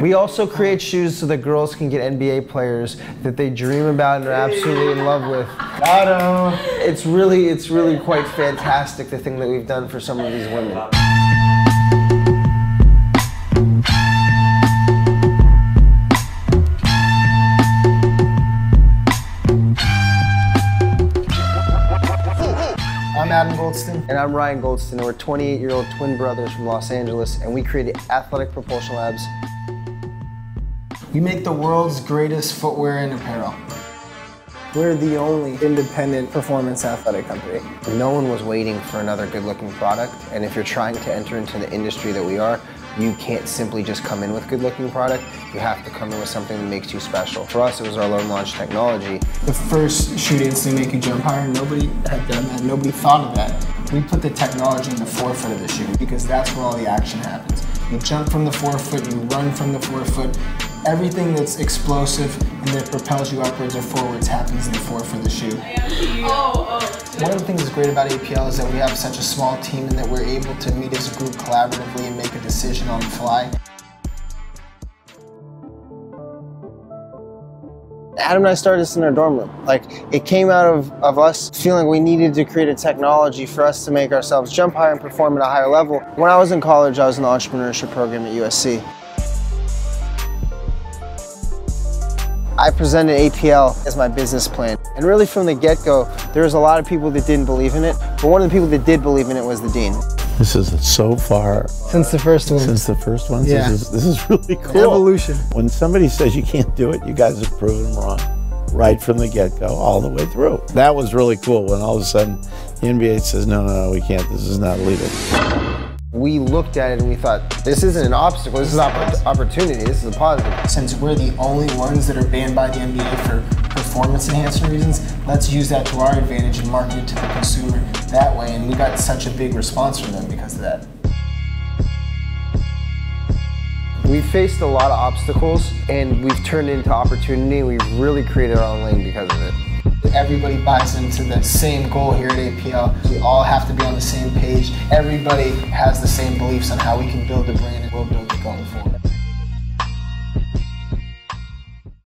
We also create shoes so that girls can get NBA players that they dream about and are absolutely in love with. Got him. It's really, it's really quite fantastic the thing that we've done for some of these women. I'm Adam Goldston. And I'm Ryan Goldston, we're 28 year old twin brothers from Los Angeles, and we created Athletic Propulsion Labs. We make the world's greatest footwear and apparel. We're the only independent performance athletic company. No one was waiting for another good looking product, and if you're trying to enter into the industry that we are, you can't simply just come in with good looking product. You have to come in with something that makes you special. For us, it was our Load 'N Launch technology. The first shoe to instantly make you jump higher, nobody had done that. Nobody thought of that. We put the technology in the forefoot of the shoe because that's where all the action happens. You jump from the forefoot, you run from the forefoot. Everything that's explosive and that propels you upwards or forwards happens in the forefoot of the shoe. One of the things that's great about APL is that we have such a small team and that we're able to meet as a group collaboratively and make a decision on the fly. Adam and I started this in our dorm room. Like, it came out of, of us feeling we needed to create a technology for us to make ourselves jump higher and perform at a higher level. When I was in college, I was in the entrepreneurship program at USC. I presented APL as my business plan. And really from the get-go, there was a lot of people that didn't believe in it, but one of the people that did believe in it was the dean. This is so far Since the first one. since the first one. Yeah. This, is, this is really cool. Evolution. When somebody says you can't do it, you guys have proven them wrong. Right from the get go, all the way through. That was really cool when all of a sudden the NBA says, no, no, no, we can't. This is not legal. We looked at it and we thought, this isn't an obstacle, this is an oppor- opportunity, this is a positive. Since we're the only ones that are banned by the NBA for performance enhancing reasons, let's use that to our advantage and market it to the consumer that way. And we got such a big response from them because of that. We faced a lot of obstacles and we've turned it into opportunity. We've really created our own lane because of it. Everybody buys into the same goal here at APL. We all have to be on the same page. Everybody has the same beliefs on how we can build the brand and we'll build it going forward.